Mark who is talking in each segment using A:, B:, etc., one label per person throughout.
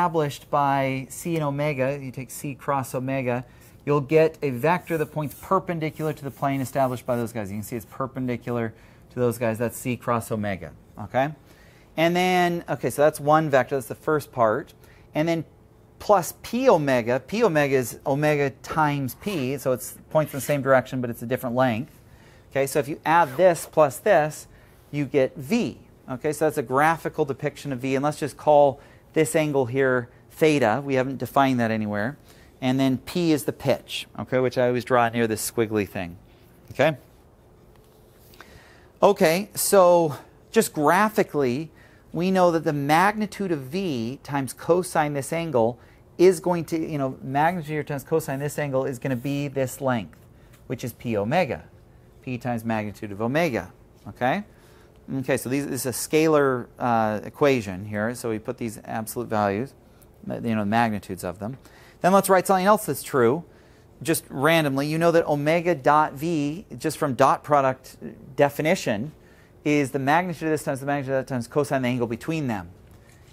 A: established by c and omega, you take c cross omega, you'll get a vector that points perpendicular to the plane established by those guys. You can see it's perpendicular to those guys. That's c cross omega. Okay? And then, okay, so that's one vector. That's the first part. And then plus p omega. P omega is omega times p, so it points in the same direction, but it's a different length. Okay, so if you add this plus this, you get v. Okay, so that's a graphical depiction of v. And let's just call this angle here theta. We haven't defined that anywhere. And then p is the pitch, okay, which I always draw near this squiggly thing. Okay? Okay, so just graphically, we know that the magnitude of v times cosine this angle is going to, you know, magnitude times cosine this angle is going to be this length, which is p omega. p times magnitude of omega. Okay? Okay, so these, this is a scalar uh, equation here. So we put these absolute values, you know, the magnitudes of them. Then let's write something else that's true, just randomly. You know that omega dot v, just from dot product definition, is the magnitude of this times the magnitude of that times cosine the angle between them.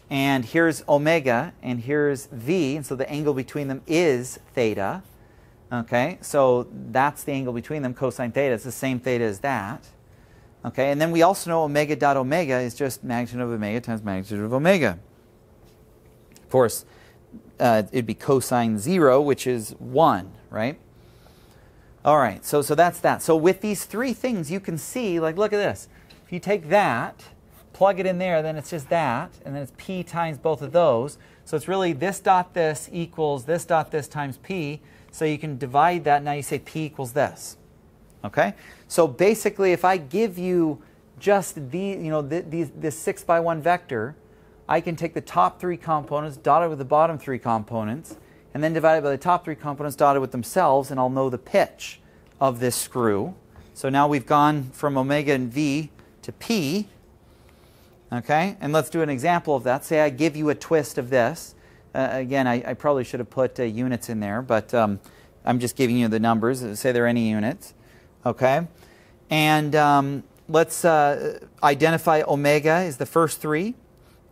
A: And here's omega, and here's v, and so the angle between them is theta. Okay, so that's the angle between them, cosine theta. It's the same theta as that. Okay, and then we also know omega dot omega is just magnitude of omega times magnitude of omega. Of course, uh, it'd be cosine 0, which is 1, right? All right, so, so that's that. So with these three things, you can see, like, look at this. If you take that, plug it in there, then it's just that, and then it's p times both of those. So it's really this dot this equals this dot this times p. So you can divide that, and now you say p equals this. Okay? So basically, if I give you just the, you know, the, this 6 by 1 vector, I can take the top three components, dotted with the bottom three components, and then divide it by the top three components dotted with themselves, and I'll know the pitch of this screw. So now we've gone from omega and v to p. Okay, and let's do an example of that. Say I give you a twist of this. Uh, again, I, I, probably should have put uh, units in there, but um, I'm just giving you the numbers. Say there are any units. Okay? And um, let's uh, identify omega is the first three,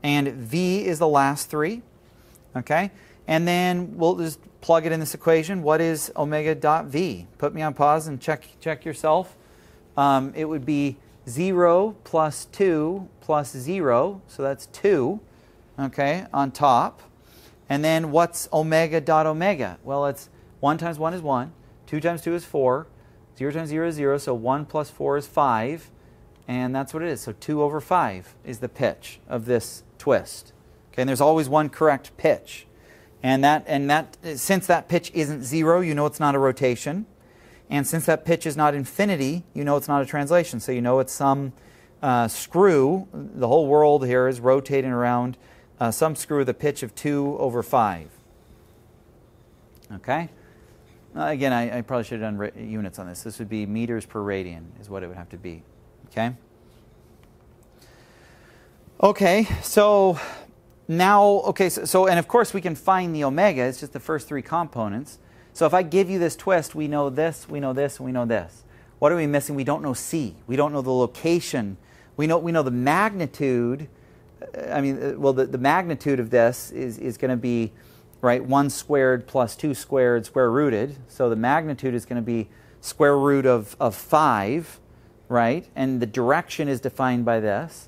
A: and v is the last three. Okay? And then we'll just plug it in this equation. What is omega dot v? Put me on pause and check, check yourself. Um, it would be 0 plus 2 plus 0, so that's 2, okay, on top. And then what's omega dot omega? Well, it's 1 times 1 is 1, 2 times 2 is 4, 0 times 0 is 0, so 1 plus 4 is 5. And that's what it is. So 2 over 5 is the pitch of this twist. Okay, and there's always one correct pitch. And that and that since that pitch isn't 0, you know it's not a rotation. And since that pitch is not infinity, you know it's not a translation. So you know it's some uh, screw. The whole world here is rotating around uh, some screw with a pitch of 2 over 5. Okay? Uh, again, I, I, probably should have done units on this. This would be meters per radian is what it would have to be. Okay? Okay, so now, okay, so, so, and of course we can find the omega. It's just the first three components. So if I give you this twist, we know this, we know this, and we know this. What are we missing? We don't know C. We don't know the location. We know, we know the magnitude. I mean, uh, well, the, the magnitude of this is, is going to be right? 1 squared plus 2 squared square rooted. So the magnitude is going to be square root of, of 5, right? And the direction is defined by this.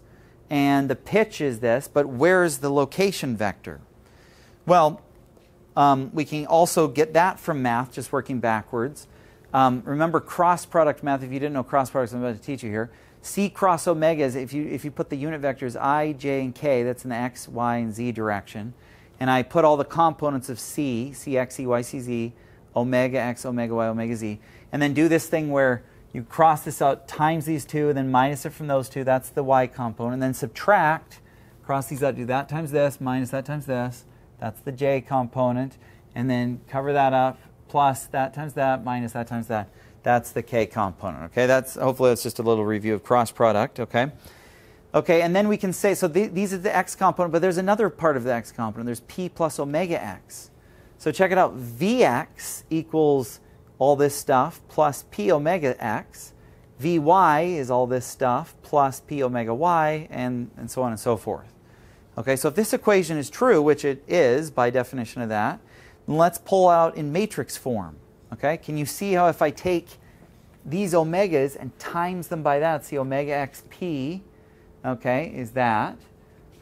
A: And the pitch is this, but where is the location vector? Well, um, we can also get that from math, just working backwards. Um, remember cross product math, if you didn't know cross products, I'm about to teach you here. C cross omega is if you, if you put the unit vectors i, j, and k, that's in the x, y, and z direction and I put all the components of C, Cx, omega x, omega y, omega z, and then do this thing where you cross this out times these two, and then minus it from those two, that's the y component, and then subtract, cross these out, do that times this, minus that times this, that's the j component, and then cover that up, plus that times that, minus that times that. That's the k component, okay? That's, hopefully that's just a little review of cross product, okay? Okay, and then we can say, so th these are the x component, but there's another part of the x component. There's p plus omega x. So check it out. Vx equals all this stuff plus p omega x. Vy is all this stuff plus p omega y, and, and so on and so forth. Okay, so if this equation is true, which it is by definition of that, then let's pull out in matrix form. Okay, can you see how if I take these omegas and times them by that, see omega xp, okay, is that,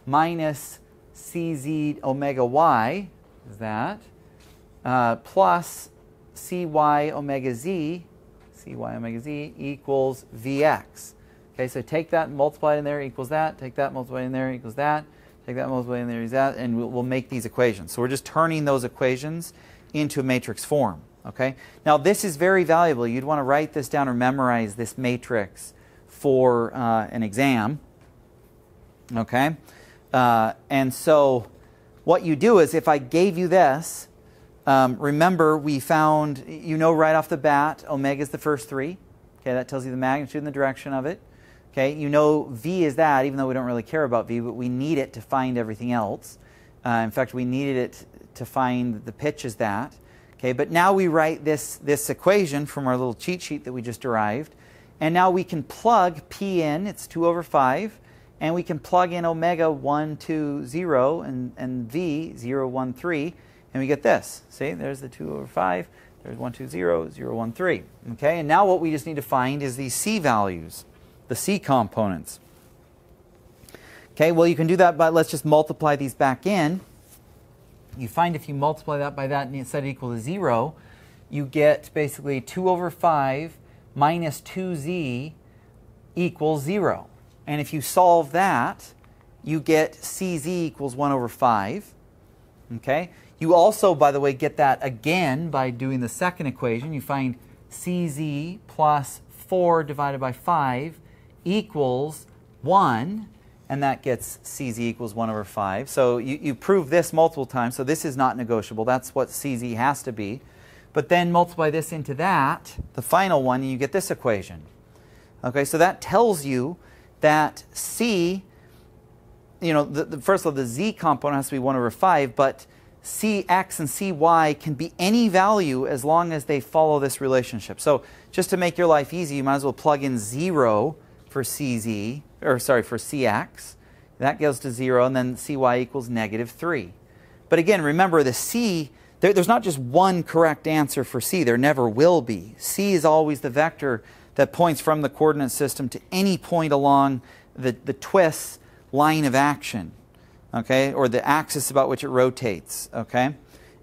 A: minus cz omega y, is that, uh, plus cy omega z, cy omega z equals vx. Okay, so take that and multiply it in there equals that, take that, multiply in there equals that, take that, multiply in there equals that, and we'll, we'll make these equations. So we're just turning those equations into a matrix form. Okay, now this is very valuable. You'd want to write this down or memorize this matrix for uh, an exam. Okay, uh, and so what you do is if I gave you this, um, remember, we found, you know right off the bat, omega is the first three. Okay, that tells you the magnitude and the direction of it. Okay, you know V is that, even though we don't really care about V, but we need it to find everything else. Uh, in fact, we needed it to find the pitch is that. Okay, but now we write this, this equation from our little cheat sheet that we just derived. And now we can plug P in, it's 2 over 5, and we can plug in omega 1, 2, 0, and, and V 0, 1, 3, and we get this. See, there's the 2 over 5. There's 1, 2, 0, 0, 1, 3. Okay, and now what we just need to find is these C values, the C components. Okay, well, you can do that, but let's just multiply these back in. You find if you multiply that by that and set it equal to 0, you get basically 2 over 5 minus 2z equals 0. And if you solve that, you get cz equals 1 over 5. Okay? You also, by the way, get that again by doing the second equation. You find CZ plus 4 divided by 5 equals 1, and that gets CZ equals 1 over 5. So you, you prove this multiple times, so this is not negotiable. That's what CZ has to be. But then multiply this into that, the final one, and you get this equation. Okay, so that tells you that C, you know, the, the, first of all, the Z component has to be 1 over 5, but Cx and Cy can be any value as long as they follow this relationship. So just to make your life easy, you might as well plug in 0 for Cz, or sorry, for Cx. That goes to 0, and then Cy equals negative 3. But again, remember the C, there, there's not just one correct answer for C. There never will be. C is always the vector that points from the coordinate system to any point along the, the twist line of action okay, or the axis about which it rotates, okay,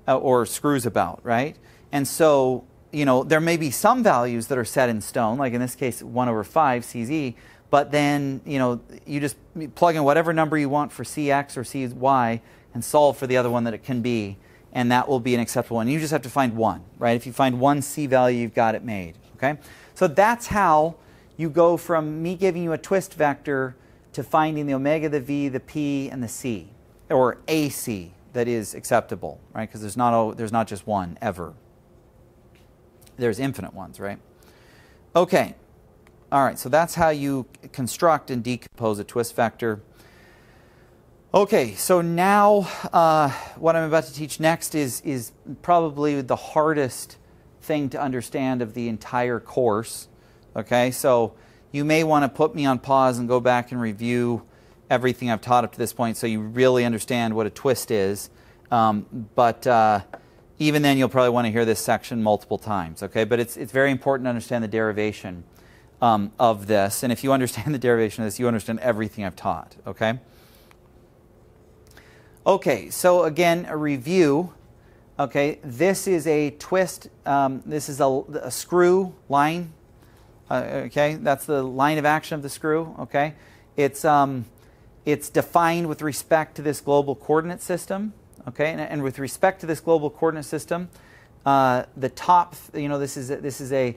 A: uh, or screws about, right? And so, you know, there may be some values that are set in stone, like in this case, 1 over 5 CZ, but then, you know, you just plug in whatever number you want for CX or CY and solve for the other one that it can be, and that will be an acceptable one. You just have to find one, right? If you find one C value, you've got it made, okay? So that's how you go from me giving you a twist vector to finding the omega, the v, the p, and the c, or a c that is acceptable, right? Because there's not there's not just one ever. There's infinite ones, right? Okay. All right, so that's how you construct and decompose a twist vector. Okay, so now uh, what I'm about to teach next is, is probably the hardest thing to understand of the entire course. Okay, so you may want to put me on pause and go back and review everything I've taught up to this point so you really understand what a twist is. Um, but uh, even then, you'll probably want to hear this section multiple times, okay? But it's, it's very important to understand the derivation um, of this. And if you understand the derivation of this, you understand everything I've taught, okay? Okay, so again, a review. Okay, this is a twist, um, this is a, a screw line uh, okay, that's the line of action of the screw. Okay, it's um, it's defined with respect to this global coordinate system. Okay, and, and with respect to this global coordinate system, uh, the top, you know, this is a, this is a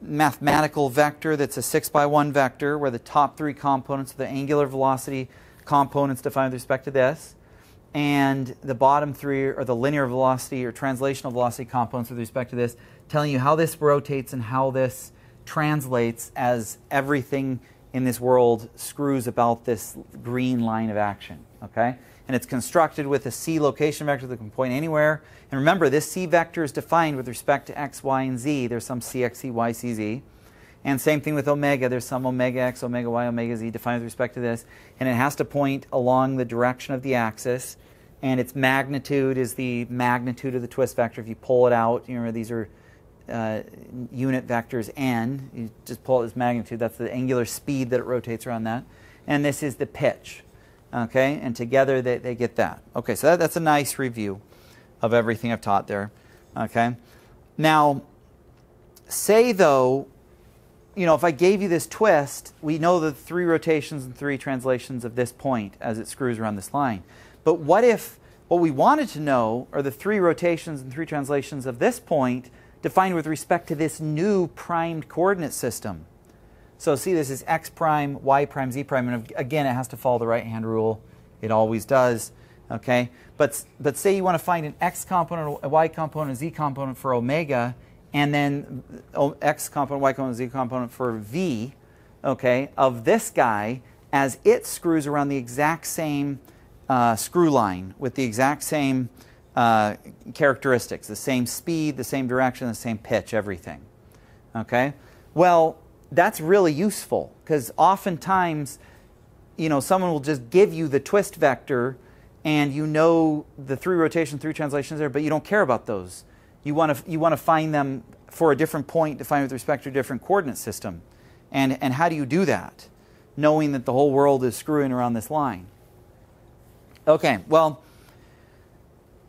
A: mathematical vector that's a six by one vector where the top three components are the angular velocity components defined with respect to this, and the bottom three are the linear velocity or translational velocity components with respect to this, telling you how this rotates and how this translates as everything in this world screws about this green line of action. Okay? And it's constructed with a C location vector that can point anywhere. And remember, this C vector is defined with respect to x, y, and z. There's some C, x, c, y, c, z. And same thing with omega. There's some omega x, omega y, omega z defined with respect to this. And it has to point along the direction of the axis. And its magnitude is the magnitude of the twist vector. If you pull it out, you know, these are uh, unit vectors n. You just pull this magnitude. That's the angular speed that it rotates around that. And this is the pitch. Okay? And together they, they get that. Okay, so that, that's a nice review of everything I've taught there. Okay? Now, say though, you know, if I gave you this twist, we know the three rotations and three translations of this point as it screws around this line. But what if what we wanted to know are the three rotations and three translations of this point defined with respect to this new primed coordinate system? So see, this is x prime, y prime, z prime, and again, it has to follow the right-hand rule. It always does. Okay, but but say you want to find an x component, a y component, a z component for omega, and then x component, y component, z component for v. Okay, of this guy as it screws around the exact same uh, screw line with the exact same uh, characteristics, the same speed, the same direction, the same pitch, everything. Okay, well that's really useful because oftentimes, you know, someone will just give you the twist vector and you know the three rotation, three translations there, but you don't care about those. You want to, you want to find them for a different point defined with respect to a different coordinate system. And, and how do you do that? Knowing that the whole world is screwing around this line. Okay, well,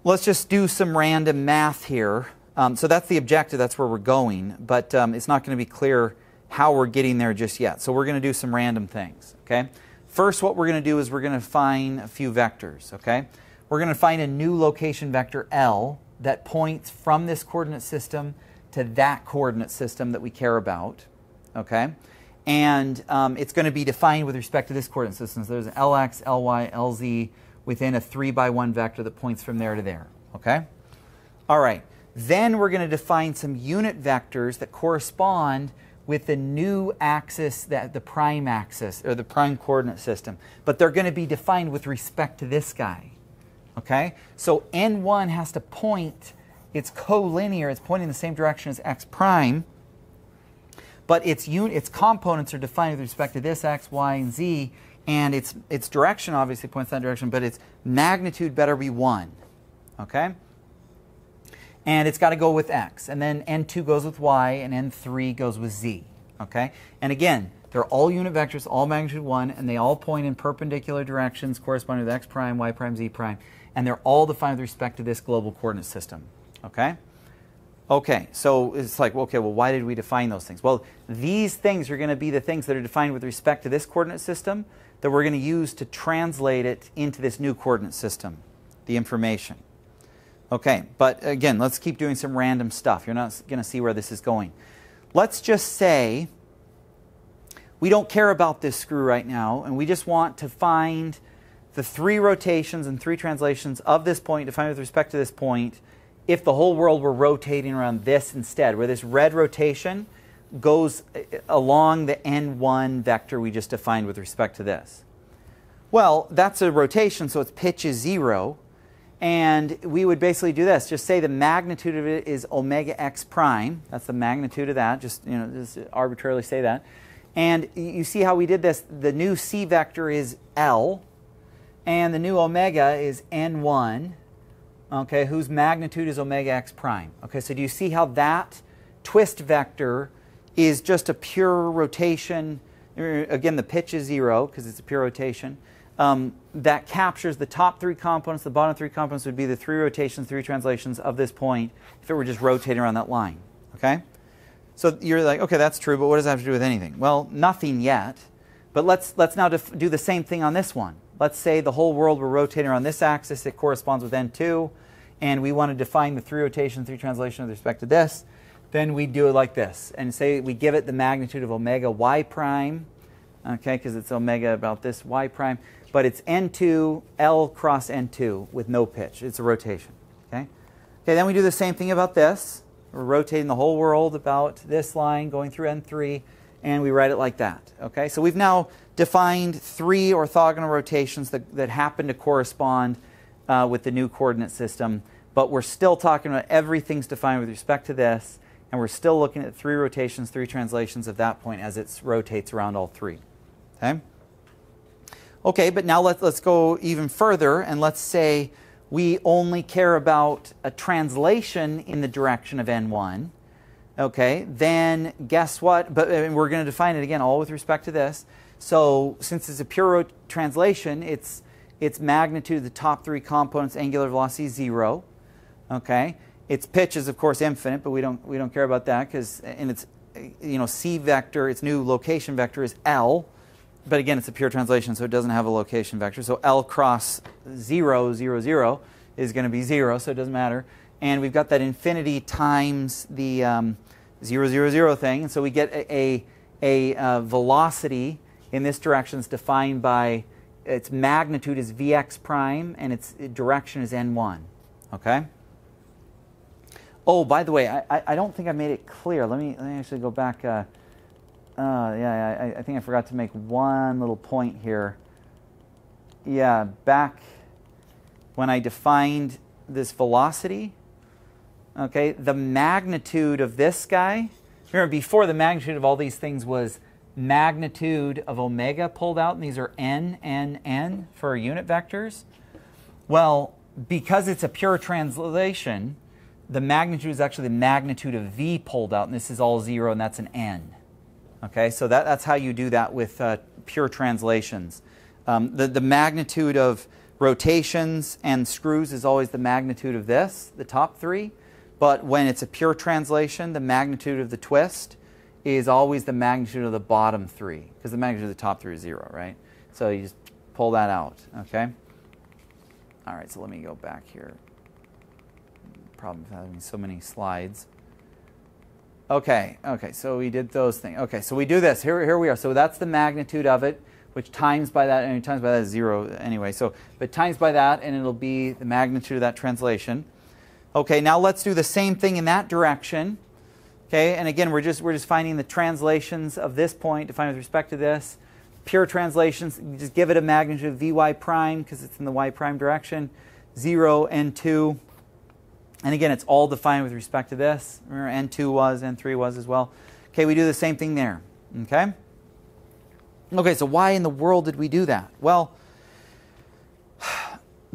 A: let's just do some random math here. Um, so that's the objective, that's where we're going, but um, it's not going to be clear how we're getting there just yet. So we're going to do some random things, okay? First, what we're going to do is we're going to find a few vectors, okay? We're going to find a new location vector L that points from this coordinate system to that coordinate system that we care about, okay? And um, it's going to be defined with respect to this coordinate system. So there's an Lx, Ly, Lz within a 3 by 1 vector that points from there to there, okay? All right. Then we're going to define some unit vectors that correspond with the new axis, that the prime axis, or the prime coordinate system. But they're going to be defined with respect to this guy. Okay? So n1 has to point, it's collinear, it's pointing in the same direction as x prime, but its, un- its components are defined with respect to this x, y, and z, and its, its direction obviously points that direction, but its magnitude better be 1. Okay? and it's got to go with x. And then n2 goes with y, and n3 goes with z. Okay? And again, they're all unit vectors, all magnitude 1, and they all point in perpendicular directions corresponding to x prime, y prime, z prime, and they're all defined with respect to this global coordinate system. Okay? Okay, so it's like, okay, well, why did we define those things? Well, these things are going to be the things that are defined with respect to this coordinate system that we're going to use to translate it into this new coordinate system, the information. Okay, but again, let's keep doing some random stuff. You're not going to see where this is going. Let's just say we don't care about this screw right now, and we just want to find the three rotations and three translations of this point defined with respect to this point if the whole world were rotating around this instead, where this red rotation goes uh, along the n1 vector we just defined with respect to this. Well, that's a rotation, so its pitch is zero. And we would basically do this. Just say the magnitude of it is omega x prime. That's the magnitude of that. Just, you know, just arbitrarily say that. And you see how we did this. The new c vector is L, and the new omega is n1, okay, whose magnitude is omega x prime. Okay, so do you see how that twist vector is just a pure rotation? Again, the pitch is zero because it's a pure rotation um, that captures the top three components. The bottom three components would be the three rotations, three translations of this point if it were just rotating around that line. Okay? So you're like, okay, that's true, but what does that have to do with anything? Well, nothing yet. But let's, let's now do the same thing on this one. Let's say the whole world were rotating around this axis. It corresponds with N2. And we want to define the three rotation, three translation with respect to this. Then we do it like this. And say we give it the magnitude of omega y prime. Okay, because it's omega about this y prime but it's N2, L cross N2 with no pitch. It's a rotation. Okay? Okay, then we do the same thing about this. We're rotating the whole world about this line going through N3, and we write it like that. Okay, so we've now defined three orthogonal rotations that, that happen to correspond uh, with the new coordinate system, but we're still talking about everything's defined with respect to this, and we're still looking at three rotations, three translations of that point as it rotates around all three. Okay? Okay, but now let's, let's go even further and let's say we only care about a translation in the direction of n1. Okay, then guess what? But we're going to define it again, all with respect to this. So since it's a pure translation, its its magnitude, the top three components, angular velocity zero. Okay, its pitch is of course infinite, but we don't we don't care about that because in its you know c vector, its new location vector is l. But again, it's a pure translation, so it doesn't have a location vector. So l cross zero zero zero is going to be zero, so it doesn't matter. And we've got that infinity times the um, zero zero zero thing, and so we get a, a, a uh, velocity in this direction is defined by its magnitude is Vx prime and its direction is n1. Okay? Oh, by the way, I, I don't think I made it clear. Let me, let me actually go back. Uh, uh, yeah, I, I think I forgot to make one little point here. Yeah, back when I defined this velocity, okay, the magnitude of this guy, remember before the magnitude of all these things was magnitude of omega pulled out, and these are n, n, n for unit vectors. Well, because it's a pure translation, the magnitude is actually the magnitude of v pulled out, and this is all zero, and that's an n. Okay, so that, that's how you do that with uh, pure translations. Um, the, the magnitude of rotations and screws is always the magnitude of this, the top three. But when it's a pure translation, the magnitude of the twist is always the magnitude of the bottom three, because the magnitude of the top three is zero, right? So you just pull that out, okay? All right, so let me go back here. Problem with having so many slides. Okay, okay, so we did those things. Okay, so we do this. Here, here we are. So that's the magnitude of it, which times by that, and times by that is zero anyway. So, but times by that, and it'll be the magnitude of that translation. Okay, now let's do the same thing in that direction. Okay, and again, we're just, we're just finding the translations of this point defined with respect to this. Pure translations, you just give it a magnitude of Vy prime because it's in the y prime direction, 0 and 2. And again, it's all defined with respect to this. Remember, n2 was, n3 was as well. Okay, we do the same thing there. Okay? Okay, so why in the world did we do that? Well,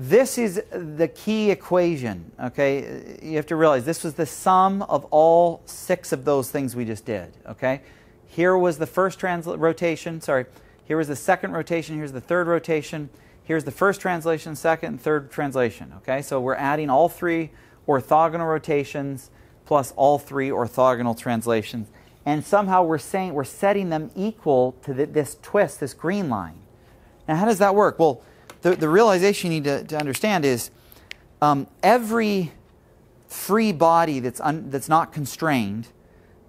A: this is the key equation, okay? You have to realize this was the sum of all six of those things we just did, okay? Here was the first rotation, sorry. Here was the second rotation, here's the third rotation. Here's the first translation, second and third translation, okay? So we're adding all three orthogonal rotations plus all three orthogonal translations. And somehow we're saying we're setting them equal to the, this twist, this green line. Now, how does that work? Well, the, the realization you need to, to understand is um, every free body that's, un, that's not constrained,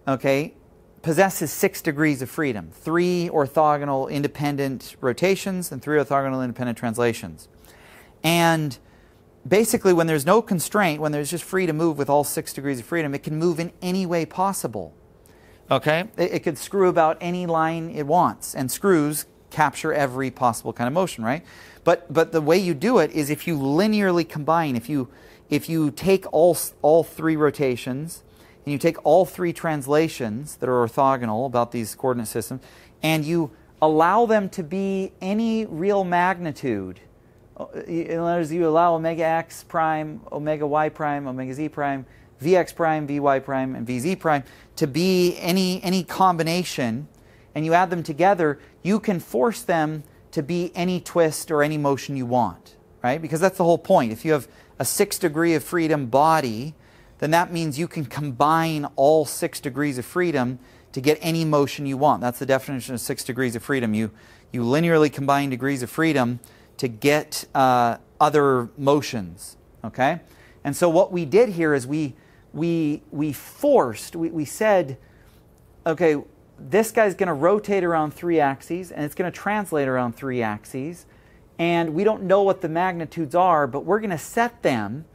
A: okay, possesses six degrees of freedom three orthogonal independent rotations and three orthogonal independent translations. And basically, when there's no constraint, when there's just free to move with all six degrees of freedom, it can move in any way possible. Okay? It, it could screw about any line it wants, and screws capture every possible kind of motion, right? But, but the way you do it is if you linearly combine, if you, if you take all, all three rotations and you take all three translations that are orthogonal about these coordinate systems and you allow them to be any real magnitude. Uh, in other words, you allow omega x prime, omega y prime, omega z prime, vx prime, vy prime, and vz prime to be any, any combination, and you add them together, you can force them to be any twist or any motion you want, right? Because that's the whole point. If you have a six degree of freedom body, then that means you can combine all six degrees of freedom to get any motion you want. That's the definition of six degrees of freedom. You, you linearly combine degrees of freedom to get uh, other motions, okay? And so what we did here is we, we, we forced, we, we said, okay, this guy's going to rotate around three axes and it's going to translate around three axes. And we don't know what the magnitudes are, but we're going to set them,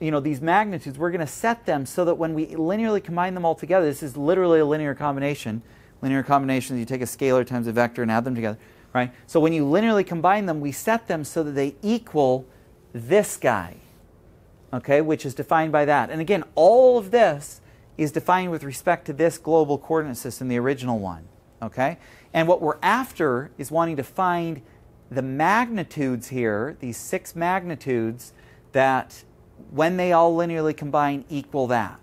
A: you know, these magnitudes, we're going to set them so that when we linearly combine them all together, this is literally a linear combination. Linear combinations, you take a scalar times a vector and add them together, right? So when you linearly combine them, we set them so that they equal this guy, okay, which is defined by that. And again, all of this is defined with respect to this global coordinate system, the original one. Okay? And what we're after is wanting to find the magnitudes here, these six magnitudes, that when they all linearly combine equal that.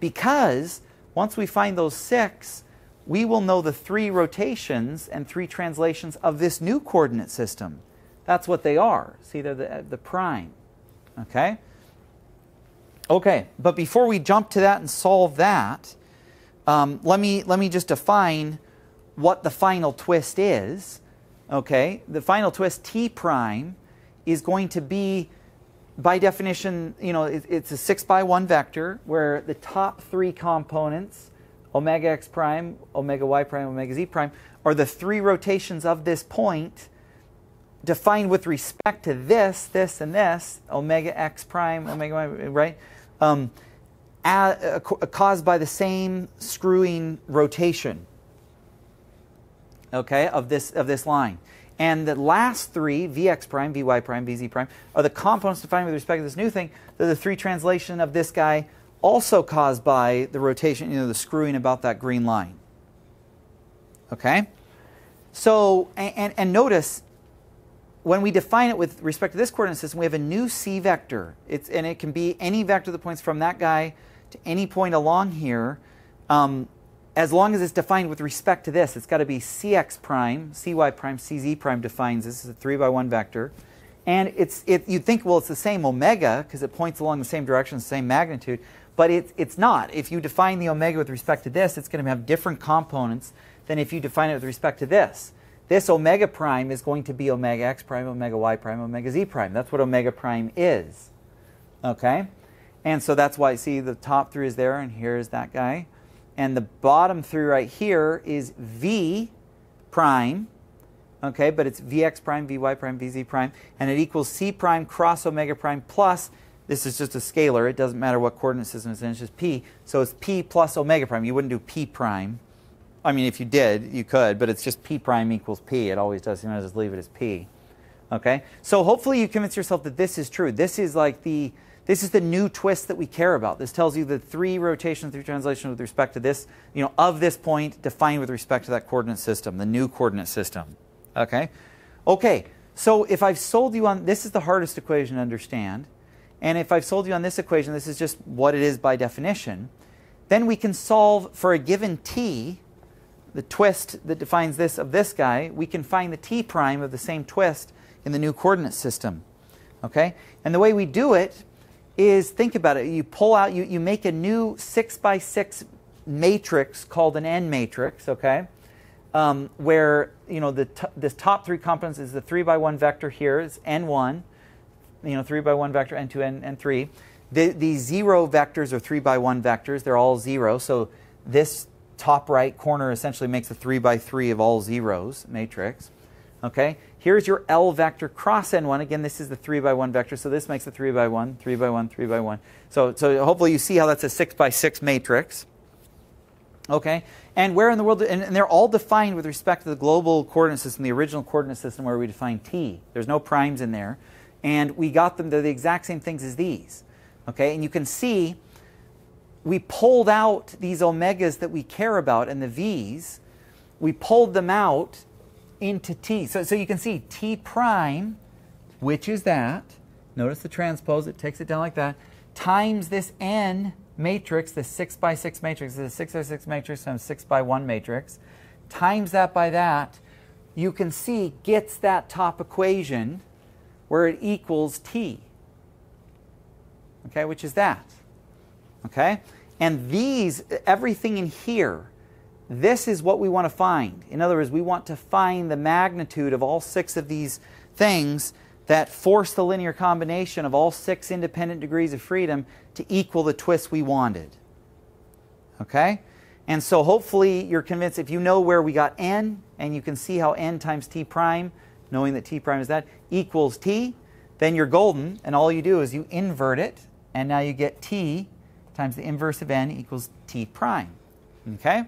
A: Because once we find those six, we will know the three rotations and three translations of this new coordinate system. That's what they are. See, they're the, the prime. Okay? Okay, but before we jump to that and solve that, um, let, me, let me just define what the final twist is. Okay, the final twist, T prime, is going to be, by definition, you know, it, it's a 6 by 1 vector where the top three components, omega x prime, omega y prime, omega z prime, are the three rotations of this point defined with respect to this, this, and this, omega x prime, omega y, right? Um, caused by the same screwing rotation okay, of this, of this line. And the last three, Vx prime, Vy prime, Vz prime, are the components defined with respect to this new thing. They're the three translation of this guy also caused by the rotation, you know, the screwing about that green line. Okay? So, and, and notice when we define it with respect to this coordinate system, we have a new c vector. It's, and it can be any vector that points from that guy to any point along here. Um, as long as it's defined with respect to this, it's got to be cx prime, cy prime, cz prime defines this is a 3 by 1 vector. And it's, it, you'd think, well, it's the same omega because it points along the same direction, same magnitude. But it, it's not. If you define the omega with respect to this, it's going to have different components than if you define it with respect to this. This omega prime is going to be omega x prime, omega y prime, omega z prime. That's what omega prime is. Okay? And so that's why, see, the top three is there, and here's that guy. And the bottom three right here is v prime, okay, but it's vx prime, vy prime, vz prime, and it equals c prime cross omega prime plus, this is just a scalar, it doesn't matter what coordinate system it's in, it's just p, so it's p plus omega prime. You wouldn't do p prime, I mean, if you did, you could, but it's just p prime equals p. It always does. You might just leave it as p. Okay? So hopefully you convince yourself that this is true. This is like the this is the new twist that we care about. This tells you the three rotations through translation with respect to this, you know, of this point defined with respect to that coordinate system, the new coordinate system. Okay? Okay. So if I've sold you on this is the hardest equation to understand. And if I've sold you on this equation, this is just what it is by definition, then we can solve for a given t the twist that defines this of this guy, we can find the t prime of the same twist in the new coordinate system. Okay? And the way we do it is think about it. You pull out, you, you make a new 6 by 6 matrix called an n matrix, okay? Um, where, you know, the this top three components is the 3 by 1 vector here is n1, you know, 3 by 1 vector, n2, n, n3. The, these zero vectors are 3 by 1 vectors. They're all zero. So this top right corner essentially makes a 3 by 3 of all zeros matrix. Okay, here's your L vector cross N1. Again, this is the 3 by 1 vector, so this makes a 3 by 1, 3 by 1, 3 by 1. So, so hopefully you see how that's a 6 by 6 matrix. Okay, and where in the world, and, and they're all defined with respect to the global coordinate system, the original coordinate system where we define T. There's no primes in there. And we got them, they're the exact same things as these. Okay, and you can see we pulled out these omegas that we care about and the v's, we pulled them out into t. So, so you can see t prime, which is that, notice the transpose, it takes it down like that, times this n matrix, this 6 by 6 matrix, this is a 6 by 6 matrix times 6 by 1 matrix, times that by that, you can see gets that top equation where it equals t. Okay, which is that. Okay? And these, everything in here, this is what we want to find. In other words, we want to find the magnitude of all six of these things that force the linear combination of all six independent degrees of freedom to equal the twist we wanted. Okay? And so hopefully you're convinced if you know where we got n, and you can see how n times t prime, knowing that t prime is that, equals t, then you're golden, and all you do is you invert it, and now you get t times the inverse of n equals t prime. Okay?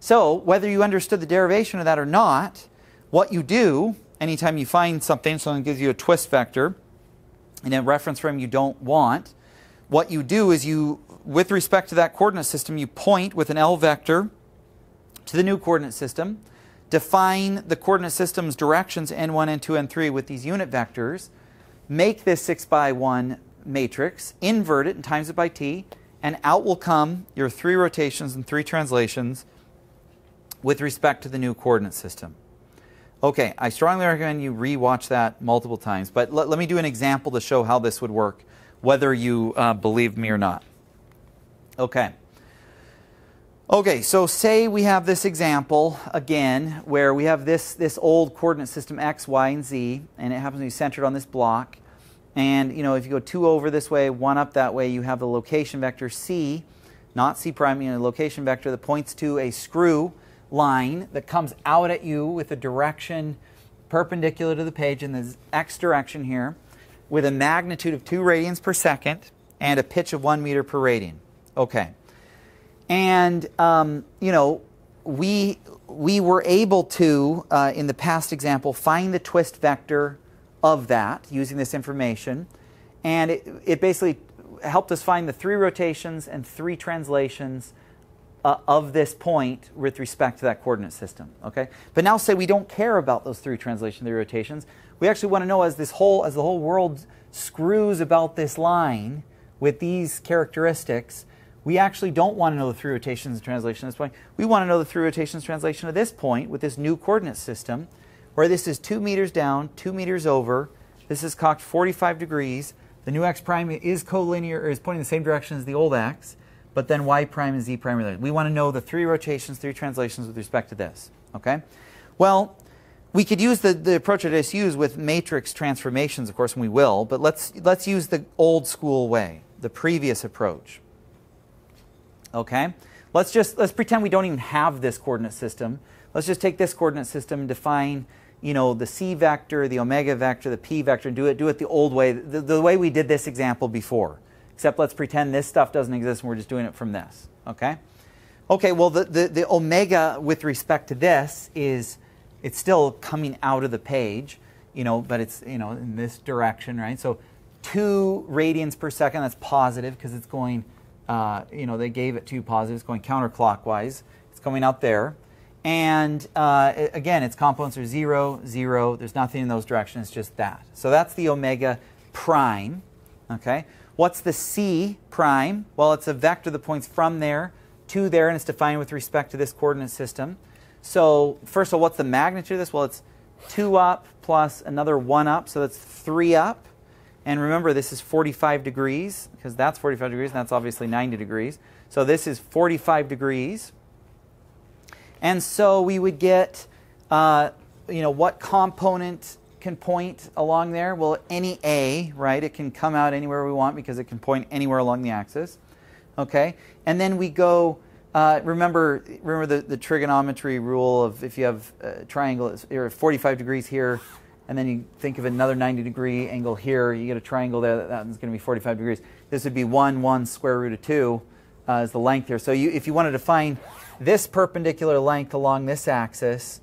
A: So, whether you understood the derivation of that or not, what you do anytime you find something, someone gives you a twist vector in a reference frame you don't want, what you do is you with respect to that coordinate system, you point with an L vector to the new coordinate system, define the coordinate system's directions n1, n2, n3 with these unit vectors, make this 6 by 1 matrix, invert it and times it by t, and out will come your three rotations and three translations with respect to the new coordinate system. Okay, I strongly recommend you re-watch that multiple times, but let, let, me do an example to show how this would work, whether you uh, believe me or not. Okay. Okay, so say we have this example again where we have this, this old coordinate system x, y, and z, and it happens to be centered on this block. And you know, if you go two over this way, one up that way, you have the location vector c, not c prime, you know, location vector that points to a screw line that comes out at you with a direction perpendicular to the page in the x direction here, with a magnitude of two radians per second and a pitch of one meter per radian. Okay. And, um, you know, we, we were able to, uh, in the past example, find the twist vector of that using this information. And it, it basically helped us find the three rotations and three translations uh, of this point with respect to that coordinate system. Okay, but now say we don't care about those three translations, three rotations. We actually want to know as this whole as the whole world screws about this line with these characteristics we actually don't want to know the three rotations and translation at this point. We want to know the three rotations translation at this point with this new coordinate system, where this is 2 meters down, 2 meters over. This is cocked 45 degrees. The new x prime is collinear, or is pointing the same direction as the old x, but then y prime and z prime are We want to know the three rotations, three translations with respect to this. Okay? Well, we could use the, the approach I just used with matrix transformations, of course, and we will, but let's, let's use the old school way, the previous approach. Okay? Let's just let's pretend we don't even have this coordinate system. Let's just take this coordinate system and define, you know, the c vector, the omega vector, the p vector, do it do it the old way, the, the way we did this example before. Except let's pretend this stuff doesn't exist and we're just doing it from this. Okay? Okay, well the, the, the omega with respect to this is it's still coming out of the page, you know, but it's you know in this direction, right? So two radians per second, that's positive because it's going uh, you know, they gave it two positives going counterclockwise. It's coming out there. And uh, again, its components are 0, 0. There's nothing in those directions, just that. So that's the omega prime. Okay. What's the c prime? Well, it's a vector that points from there to there, and it's defined with respect to this coordinate system. So first of all, what's the magnitude of this? Well, it's 2 up plus another 1 up, so that's 3 up. And remember, this is 45 degrees, because that's 45 degrees, and that's obviously 90 degrees. So this is 45 degrees. And so we would get, uh, you know, what component can point along there? Well, any A, right? It can come out anywhere we want because it can point anywhere along the axis. Okay? And then we go, uh, remember, remember the, the trigonometry rule of if you have a triangle, or 45 degrees here, and then you think of another 90 degree angle here, you get a triangle there, that, that's going to be 45 degrees. This would be 1, 1 square root of 2 uh, is the length here. So you, if you wanted to find this perpendicular length along this axis,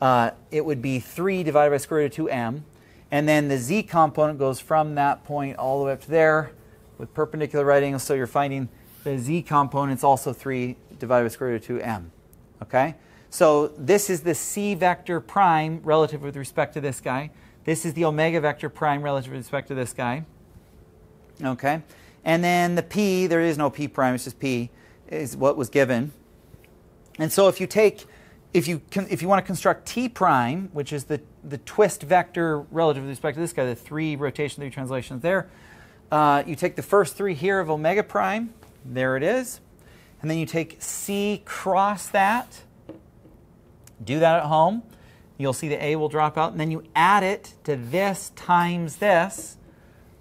A: uh, it would be 3 divided by square root of 2m. And then the z component goes from that point all the way up to there with perpendicular right angles. So you're finding the z component is also 3 divided by square root of 2m. Okay? So this is the c vector prime relative with respect to this guy. This is the omega vector prime relative with respect to this guy. Okay? And then the p, there is no p prime, it's just p, is what was given. And so if you take, if you, if you want to construct t prime, which is the, the twist vector relative with respect to this guy, the three rotation, three translations there, uh, you take the first three here of omega prime, there it is. And then you take c cross that, do that at home. You'll see the A will drop out, and then you add it to this times this,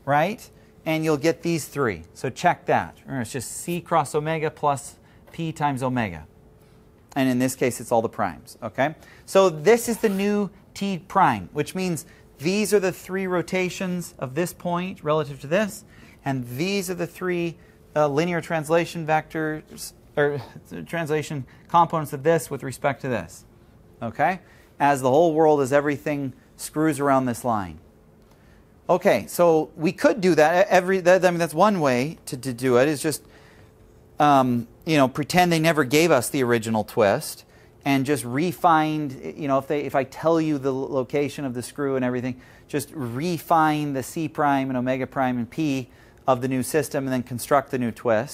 A: right? And you'll get these three. So check that. Remember, it's just C cross omega plus P times omega. And in this case, it's all the primes, okay? So this is the new T prime, which means these are the three rotations of this point relative to this, and these are the three uh, linear translation vectors, or translation components of this with respect to this okay? As the whole world, as everything screws around this line. Okay, so we could do that. Every, that, I mean, that's one way to, to do it, is just um, you know, pretend they never gave us the original twist and just refine, you know, if they if I tell you the location of the screw and everything, just refine the C prime and omega prime and P of the new system and then construct the new twist.